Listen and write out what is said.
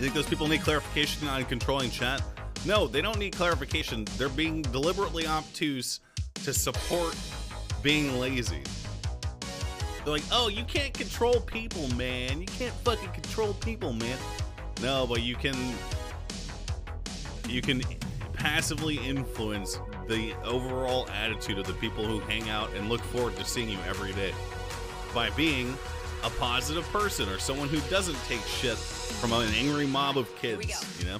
You think those people need clarification on controlling chat? No, they don't need clarification. They're being deliberately obtuse to support being lazy. They're like, oh, you can't control people, man. You can't fucking control people, man. No, but you can. You can passively influence the overall attitude of the people who hang out and look forward to seeing you every day by being a positive person or someone who doesn't take shit from an angry mob of kids. You know.